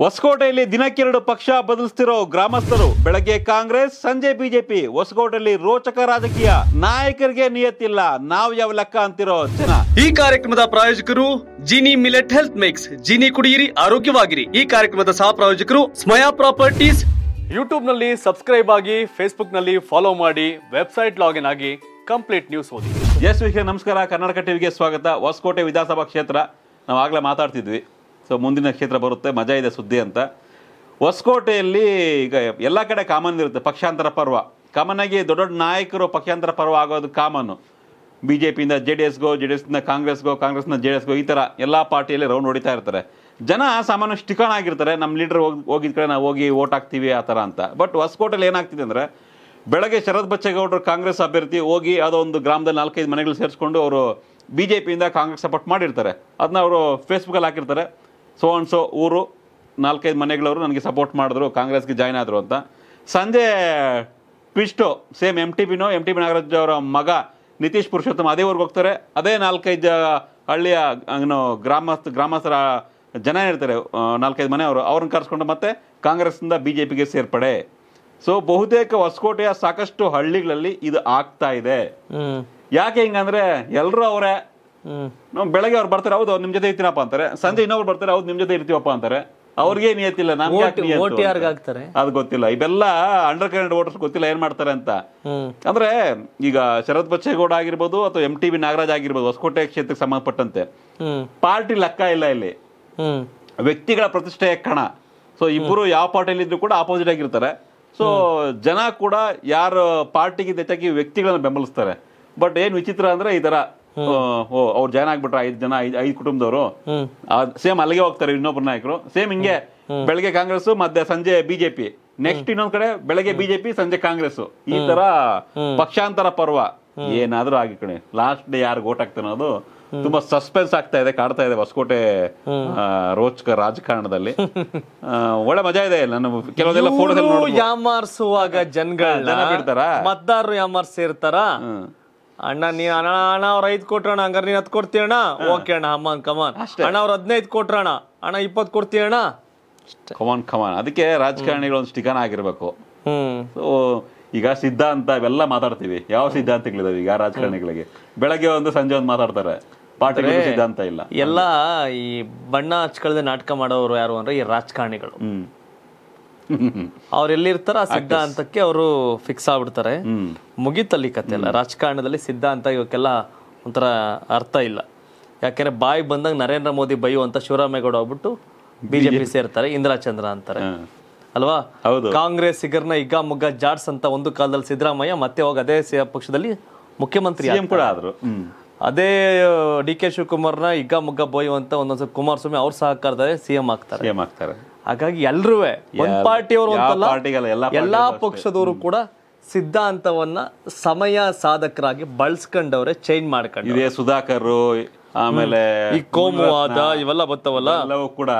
ಹೊಸಕೋಟೆಯಲ್ಲಿ ದಿನಕ್ಕೆರಡು ಪಕ್ಷ ಬದಲಿಸ್ತಿರೋ ಗ್ರಾಮಸ್ಥರು. ಬೆಳಗ್ಗೆ ಕಾಂಗ್ರೆಸ್ ಸಂಜೆ ಬಿಜೆಪಿ. ಹೊಸಕೋಟೆಯಲ್ಲಿ ರೋಚಕ ರಾಜಕೀಯ. ನಾಯಕರಿಗೆ ನಿಯತ್ತಿಲ್ಲ. ನಾವು ಯಾವ ಲೆಕ್ಕ ಅಂತಿರೋ ಜನ. ಈ ಕಾರ್ಯಕ್ರಮದ ಪ್ರಾಯೋಜಕರು Jini millet health mix. Jini ಕುಡಿಯಿರಿ ಆರೋಗ್ಯವಾಗಿರಿ. ಈ ಕಾರ್ಯಕ್ರಮದ ಸಹ ಪ್ರಾಯೋಜಕರು ಸ್ಮಯಾ ಪ್ರಾಪರ್ಟೀಸ್. ಯೂಟ್ಯೂಬ್ನಲ್ಲಿ ಸಬ್ಸ್ಕ್ರೈಬ್ ಆಗಿ ಫೇಸ್ಬುಕ್ನಲ್ಲಿ ಫಾಲೋ ಮಾಡಿ ವೆಬ್ಸೈಟ್ ಲಾಗಿನ್ ಆಗಿ ಕಂಪ್ಲೀಟ್ ನ್ಯೂಸ್ ಓದಿ. ಎಸ್ ನಮಸ್ಕಾರ. ಕರ್ನಾಟಕ ಟಿವಿಗೆ ಸ್ವಾಗತ. ಹೊಸಕೋಟೆ ವಿಧಾನಸಭಾ ಕ್ಷೇತ್ರ. ನಾವು ಆಗಲೇ ಮಾತಾಡ್ತಿದ್ವಿ. ಸೊ ಮುಂದಿನ ಕ್ಷೇತ್ರ ಬರುತ್ತೆ, ಮಜಾ ಇದೆ ಸುದ್ದಿ ಅಂತ. ಹೊಸಕೋಟೆಯಲ್ಲಿ ಈಗ ಎಲ್ಲ ಕಡೆ ಕಾಮನ್ ಇರುತ್ತೆ, ಪಕ್ಷಾಂತರ ಪರ್ವ. ಕಾಮನ್ ಆಗಿ ದೊಡ್ಡ ದೊಡ್ಡ ನಾಯಕರು ಪಕ್ಷಾಂತರ ಪರ್ವ ಆಗೋದು ಕಾಮನ್ನು ಬಿ ಜೆ ಪಿಯಿಂದ ಜೆ ಡಿ ಎಸ್ಗೋ ಜೆ ಡಿ ಎಸ್ನ ಕಾಂಗ್ರೆಸ್ಗೋ ಕಾಂಗ್ರೆಸ್ನ ಜೆ ಡಿ ಎಸ್ಗೋ ಈ ಥರ ಎಲ್ಲ ಪಾರ್ಟಿಯಲ್ಲಿ ರೌಂಡ್ ಹೊಡಿತಾ ಇರ್ತಾರೆ. ಜನ ಸಾಮಾನ್ಯ ಸ್ಟಿಕಾನ್ ಆಗಿರ್ತಾರೆ, ನಮ್ಮ ಲೀಡರ್ ಹೋಗಿ, ಹೋಗಿದ ಕಡೆ ನಾವು ಹೋಗಿ ಓಟ್ ಹಾಕ್ತೀವಿ ಆ ಥರ ಅಂತ. ಬಟ್ ಹೊಸಕೋಟೆಯಲ್ಲಿ ಏನಾಗ್ತಿದೆ ಅಂದರೆ, ಬೆಳಗ್ಗೆ ಶರತ್ ಬಚ್ಚೇಗೌಡರು ಕಾಂಗ್ರೆಸ್ ಅಭ್ಯರ್ಥಿ ಹೋಗಿ ಯಾವುದೋ ಒಂದು ಗ್ರಾಮದಲ್ಲಿ ನಾಲ್ಕೈದು ಮನೆಗಳು ಸೇರಿಸ್ಕೊಂಡು ಅವರು ಬಿ ಜೆ ಪಿಯಿಂದ ಕಾಂಗ್ರೆಸ್ ಸಪೋರ್ಟ್ ಮಾಡಿರ್ತಾರೆ. ಅದನ್ನ ಅವರು ಫೇಸ್ಬುಕ್ಕಲ್ಲಿ ಹಾಕಿರ್ತಾರೆ. ಸೊ ಅಂಡ್ ಸೊ ಊರು ನಾಲ್ಕೈದು ಮನೆಗಳವರು ನನಗೆ ಸಪೋರ್ಟ್ ಮಾಡಿದ್ರು ಕಾಂಗ್ರೆಸ್ಗೆ ಜಾಯ್ನ್ ಆದರು ಅಂತ. ಸಂಜೆ ಟ್ವಿಸ್ಟು ಸೇಮ್ ಎಂ ಟಿ ಬಿನೋ ಎಂ ಟಿ ಬಿ ನಾಗರಾಜ್ ಅವರ ಮಗ ನಿತೀಶ್ ಪುರುಷೋತ್ತಮ ಅದೇ ಊರಿಗೆ ಹೋಗ್ತಾರೆ. ಅದೇ ನಾಲ್ಕೈದು ಹಳ್ಳಿಯ ಏನು ಗ್ರಾಮಸ್ಥ ಗ್ರಾಮಸ್ಥರ ಜನ ಇರ್ತಾರೆ ನಾಲ್ಕೈದು ಮನೆಯವರು. ಅವ್ರನ್ನ ಕರೆಸ್ಕೊಂಡು ಮತ್ತೆ ಕಾಂಗ್ರೆಸ್ನಿಂದ ಬಿ ಜೆ ಪಿಗೆ ಸೇರ್ಪಡೆ. ಸೊ ಬಹುತೇಕ ಹೊಸಕೋಟೆಯ ಸಾಕಷ್ಟು ಹಳ್ಳಿಗಳಲ್ಲಿ ಇದು ಆಗ್ತಾ ಇದೆ. ಯಾಕೆ ಹಿಂಗಂದ್ರೆ ಎಲ್ಲರೂ ಅವರೇ ನಾವು ಬೆಳಗ್ಗೆ ಅವ್ರು ಬರ್ತಾರೆ ಹೌದು ಅವ್ರು ನಿಮ್ ಜೊತೆ ಇರ್ತೀನಪ್ಪ ಅಂತಾರೆ. ಸಂಜೆ ಇನ್ನೊಬ್ರು ಬರ್ತಾರೆ ಹೌದು ನಿಮ್ ಜೊತೆ ಇರ್ತೀವಪ್ಪ ಅಂತಾರೆ. ಅವ್ರಿಗೆ ನಿಯತ್ತಿಲ್ಲ ಹಾಕ್ತಾರೆ? ಅದು ಗೊತ್ತಿಲ್ಲ. ಇವೆಲ್ಲ ಅಂಡರ್ ಕರೆಂಟ್ ವೋಟರ್ಸ್ ಗೊತ್ತಿಲ್ಲ ಏನ್ ಮಾಡ್ತಾರೆ ಅಂತ. ಅಂದ್ರೆ ಈಗ ಶರತ್ ಬಚ್ಚೇಗೌಡ ಆಗಿರ್ಬೋದು ಅಥವಾ ಎಂ ಟಿ ಬಿ ನಾಗರಾಜ್ ಆಗಿರ್ಬೋದು ಹೊಸಕೋಟೆ ಕ್ಷೇತ್ರಕ್ಕೆ ಸಂಬಂಧಪಟ್ಟಂತೆ. ಪಾರ್ಟಿ ಲೆಕ್ಕ ಇಲ್ಲ ಇಲ್ಲಿ. ವ್ಯಕ್ತಿಗಳ ಪ್ರತಿಷ್ಠೆಯ ಕಣ. ಸೊ ಇಬ್ಬರು ಯಾವ ಪಾರ್ಟಿಯಲ್ಲಿ ಇದ್ರು ಕೂಡ ಆಪೋಸಿಟ್ ಆಗಿರ್ತಾರೆ. ಸೊ ಜನ ಕೂಡ ಯಾರು ಪಾರ್ಟಿಗೆ ಹೆಚ್ಚಾಗಿ ವ್ಯಕ್ತಿಗಳನ್ನ ಬೆಂಬಲಿಸ್ತಾರೆ. ಬಟ್ ಏನ್ ವಿಚಿತ್ರ ಅಂದ್ರೆ ಈ ತರ ಓ ಅವ್ರು ಜಾಯ್ನ್ ಆಗ್ಬಿಟ್ರೆ ಐದು ಜನ ಐದ್ ಐದು ಕುಟುಂಬದವರು. ಸೇಮ್ ಅಲ್ಲಿಗೆ ಹೋಗ್ತಾರೆ ಇನ್ನೊಬ್ರು ನಾಯಕರು. ಸೇಮ್ ಹಿಂಗೆ ಬೆಳಗ್ಗೆ ಕಾಂಗ್ರೆಸ್ ಮತ್ತೆ ಸಂಜೆ ಬಿಜೆಪಿ. ನೆಕ್ಸ್ಟ್ ಇನ್ನೊಂದ್ ಕಡೆ ಬೆಳಗ್ಗೆ ಬಿಜೆಪಿ ಸಂಜೆ ಕಾಂಗ್ರೆಸ್ ಈ ತರ ಪಕ್ಷಾಂತರ ಪರ್ವ. ಏನಾದ್ರೂ ಆಗಿ ಕಣೆ. ಲಾಸ್ಟ್ ಡೇ ಯಾರು ಓಟ್ ಆಗ್ತಾನೆ ಅದು ತುಂಬಾ ಸಸ್ಪೆನ್ಸ್ ಆಗ್ತಾ ಇದೆ ಕಾಡ್ತಾ ಇದೆ ಹೊಸಕೋಟೆ ರೋಚಕ ರಾಜಕಾರಣದಲ್ಲಿ. ಒಳ್ಳೆ ಮಜಾ ಇದೆ ನಾನು ಕೆಲವೊಂದೆಲ್ಲ ಫೋಟೋದಲ್ಲಿ ಯಾಮಾರಿಸುವಾಗ ನೋಡ್ಬೋದು. ಯಾಮಾರ್ಸುವಾಗ ಜನಗಳನ್ನ ಜನ ಬಿಡ್ತಾರಾ? ಮತದಾರರು ಯಾಮಾರ್ಸಿರ್ತಾರ ಅಣ್ಣ ನೀ ಅಣ್ಣ ಅಣ್ಣ ಅವ್ರ ಐದ್ ಕೊಟ್ರಣ ಹಂಗಾರೆ ನೀನ್ ಹತ್ ಕೊಡ್ತೀಯಣ್ಣ ಓಕೆ ಅಣ್ಣ ಅಮ್ಮನ್ ಕಮಾನ್ ಅಣ್ಣ ಅವ್ರ ಹದಿನೈದು ಕೊಟ್ರಣ ಅಣ್ಣ. ಇಪ್ಪತ್ ಕೊಡ್ತೀಯಣ್ಣ ಕಮಾನ್ ಕಮಾನ್ ಅದಕ್ಕೆ ರಾಜಕಾರಣಿಗಳು ಒಂದು ಸ್ಟಿಕನ್ ಆಗಿರ್ಬೇಕು ಹ್ಮ್. ಸೊ ಈಗ ಸಿದ್ಧಾಂತ ಇವೆಲ್ಲ ಮಾತಾಡ್ತೀವಿ. ಯಾವ ಸಿದ್ಧಾಂತಗಳಿದಾವೆ ಈಗ ರಾಜಕಾರಣಿಗಳಿಗೆ? ಬೆಳಗ್ಗೆ ಒಂದು ಸಂಜೆ ಒಂದು ಮಾತಾಡ್ತಾರೆ. ಸಿದ್ಧಾಂತ ಇಲ್ಲ. ಎಲ್ಲ ಈ ಬಣ್ಣ ಹಚ್ಕೊಳ್ಳದೆ ನಾಟಕ ಮಾಡೋರು ಯಾರು ಅಂದ್ರೆ ಈ ರಾಜಕಾರಣಿಗಳು. ಹ್ಮ್. ಅವ್ರು ಎಲ್ಲಿರ್ತಾರ ಆ ಸಿದ್ಧಾಂತಕ್ಕೆ ಅವರು ಫಿಕ್ಸ್ ಆಗ್ಬಿಡ್ತಾರೆ. ಮುಗಿತಲ್ಲಿ ಕತೆ ಎಲ್ಲ. ರಾಜಕಾರಣದಲ್ಲಿ ಸಿದ್ಧಾಂತ ಇವಕ್ಕೆಲ್ಲ ಒಂಥರ ಅರ್ಥ ಇಲ್ಲ. ಯಾಕೆಂದ್ರೆ ಬಾಯಿ ಬಂದಾಗ ನರೇಂದ್ರ ಮೋದಿ ಬೈಯು ಅಂತ ಶಿವರಾಮೇಗೌಡ ಹೋಗ್ಬಿಟ್ಟು ಬಿಜೆಪಿ ಸೇರ್ತಾರೆ ಇಂದಿರಾ ಚಂದ್ರ ಅಂತಾರೆ. ಅಲ್ವಾ? ಹೌದು. ಕಾಂಗ್ರೆಸ್ಸಿಗರ್ನ ಈಗ ಮುಗ್ಗ ಜಾಡ್ಸ್ ಅಂತ ಒಂದು ಕಾಲದಲ್ಲಿ ಸಿದ್ದರಾಮಯ್ಯ ಮತ್ತೆ ಹೋಗಿ ಅದೇ ಪಕ್ಷದಲ್ಲಿ ಮುಖ್ಯಮಂತ್ರಿ ಕೂಡ ಆದ್ರು. ಅದೇ ಡಿ ಕೆ ಶಿವಕುಮಾರ್ನ ಈಗ ಮುಗ್ಗ ಬೋಯುವಂತ ಒಂದೊಂದ್ಸಲ ಕುಮಾರಸ್ವಾಮಿ ಅವ್ರ ಸಹಕಾರದಲ್ಲಿ ಸಿಎಂ ಆಗ್ತಾರೆ. ಸಿಎಂ ಆಗ್ತಾರೆ. ಹಾಗಾಗಿ ಎಲ್ರೂ ಒಂದು ಪಾರ್ಟಿಯವರು ಅಂತಲ್ಲ ಎಲ್ಲಾ ಎಲ್ಲಾ ಪಕ್ಷದವರು ಕೂಡ ಸಿದ್ಧಾಂತವನ್ನ ಸಮಯ ಸಾಧಕರಾಗಿ ಬಳಸ್ಕೊಂಡವ್ರೆ ಚೇಂಜ್ ಮಾಡ್ಕೊಂಡು ಇದೇ ಸುಧಾಕರ್ ಆಮೇಲೆ ಈ ಕೋಮುವಾದ ಇವೆಲ್ಲ ಬರ್ತಾವಲ್ಲ ಎಲ್ಲವೂ ಕೂಡ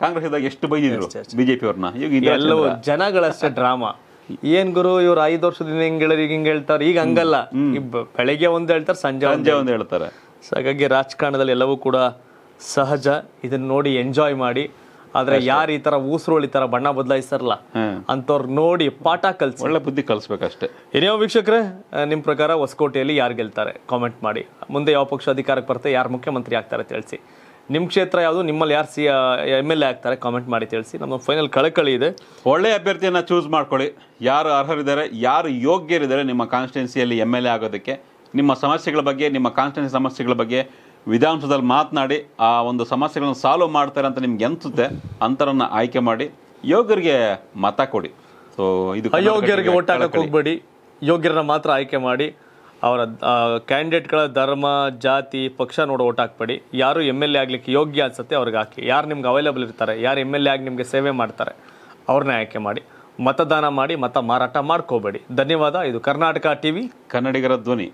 ಕಾಂಗ್ರೆಸ್ ಇದ್ದಾಗ ಎಷ್ಟು ಬೈದಿದ್ರು ಬಿಜೆಪಿ ಅವ್ರನ್ನ ಈಗ ಎಲ್ಲವೂ ಜನಗಳಷ್ಟೇ ಡ್ರಾಮಾ. ಏನ್ ಗುರು ಇವ್ರು ಐದು ವರ್ಷದಿಂದ ಹಿಂಗ್ ಹೇಳಿ ಈಗ ಹಿಂಗ್ ಹೇಳ್ತಾರೆ. ಈಗ ಹಂಗಲ್ಲ. ಬೆಳಿಗ್ಗೆ ಒಂದ್ ಹೇಳ್ತಾರೆ ಸಂಜೆ ಸಂಜೆ ಒಂದ್ ಹೇಳ್ತಾರೆ. ಹಾಗಾಗಿ ರಾಜಕಾರಣದಲ್ಲಿ ಎಲ್ಲವೂ ಕೂಡ ಸಹಜ. ಇದನ್ನ ನೋಡಿ ಎಂಜಾಯ್ ಮಾಡಿ. ಆದ್ರೆ ಯಾರು ಈ ತರ ಊಸರೋಳಿ ತರ ಬಣ್ಣ ಬದಲಾಯಿಸ್ತಾರಲ್ಲ ಅಂತವ್ರ ನೋಡಿ ಪಾಠ ಕಲ್ಸಿ. ಒಳ್ಳೆ ಬುದ್ಧಿ ಕಲಿಸ್ಬೇಕಷ್ಟೇ. ಏನೇ ವೀಕ್ಷಕರೇ ನಿಮ್ ಪ್ರಕಾರ ಹೊಸಕೋಟೆಯಲ್ಲಿ ಯಾರು ಗೆಲ್ತಾರೆ? ಕಾಮೆಂಟ್ ಮಾಡಿ. ಮುಂದೆ ಯಾವ ಪಕ್ಷ ಅಧಿಕಾರಕ್ಕೆ ಬರ್ತಾರೆ ಯಾರು ಮುಖ್ಯಮಂತ್ರಿ ಆಗ್ತಾರೆ ತಿಳಿಸಿ ನಿಮ್ಮ ಕ್ಷೇತ್ರ ಯಾವುದು? ನಿಮ್ಮಲ್ಲಿ ಯಾರು ಸಿ ಎಂ ಎಲ್ ಎ ಆಗ್ತಾರೆ? ಕಾಮೆಂಟ್ ಮಾಡಿ ತಿಳಿಸಿ. ನಮ್ಮ ಫೈನಲ್ ಕಳಕಳಿ ಇದೆ. ಒಳ್ಳೆ ಅಭ್ಯರ್ಥಿಯನ್ನ ಚೂಸ್ ಮಾಡ್ಕೊಳ್ಳಿ. ಯಾರು ಅರ್ಹರಿದ್ದಾರೆ ಯಾರು ಯೋಗ್ಯರಿದ್ದಾರೆ ನಿಮ್ಮ ಕಾನ್ಸ್ಟಿಟ್ಯೂನ್ಸಿಯಲ್ಲಿ ಎಂ ಎಲ್ ಎ ಆಗೋದಕ್ಕೆ ನಿಮ್ಮ ಸಮಸ್ಯೆಗಳ ಬಗ್ಗೆ ನಿಮ್ಮ ಕಾನ್ಸ್ಟಿಟ್ಯೂನ್ಸಿ ಸಮಸ್ಯೆಗಳ ಬಗ್ಗೆ ವಿಧಾನಸೌಧದಲ್ಲಿ ಮಾತನಾಡಿ ಆ ಒಂದು ಸಮಸ್ಯೆಗಳನ್ನು ಸಾಲ್ವ್ ಮಾಡ್ತಾರೆ ಅಂತ ನಿಮ್ಗೆ ಅನ್ಸುತ್ತೆ ಅಂತರನ್ನ ಆಯ್ಕೆ ಮಾಡಿ ಯೋಗ್ಯರಿಗೆ ಮತ ಕೊಡಿ. ಸೊ ಇದು ಅಯೋಗ್ಯರಿಗೆ ಒಟ್ಟಾಗಕ್ಕೆ ಹೋಗಬೇಡಿ ಹೋಗ್ಬೇಡಿ. ಯೋಗ್ಯರನ್ನ ಮಾತ್ರ ಆಯ್ಕೆ ಮಾಡಿ ಅವರ ಕ್ಯಾಂಡಿಡೇಟ್ಗಳ ಧರ್ಮ ಜಾತಿ ಪಕ್ಷ ನೋಡಿ ಓಟ್ ಹಾಕ್ಬೇಡಿ. ಯಾರು ಎಂ ಎಲ್ ಎ ಆಗ್ಲಿಕ್ಕೆ ಯೋಗ್ಯ ಅನ್ಸುತ್ತೆ ಅವ್ರಿಗೆ ಹಾಕಿ. ಯಾರು ನಿಮ್ಗೆ ಅವೈಲೇಬಲ್ ಇರ್ತಾರೆ ಯಾರು ಎಂ ಎಲ್ ಎ ಆಗಿ ನಿಮಗೆ ಸೇವೆ ಮಾಡ್ತಾರೆ ಅವ್ರನ್ನ ಆಯ್ಕೆ ಮಾಡಿ. ಮತದಾನ ಮಾಡಿ ಮತ ಮಾರಾಟ ಮಾಡ್ಕೋಬೇಡಿ. ಧನ್ಯವಾದ. ಇದು ಕರ್ನಾಟಕ ಟಿವಿ. ಕನ್ನಡಿಗರ ಧ್ವನಿ.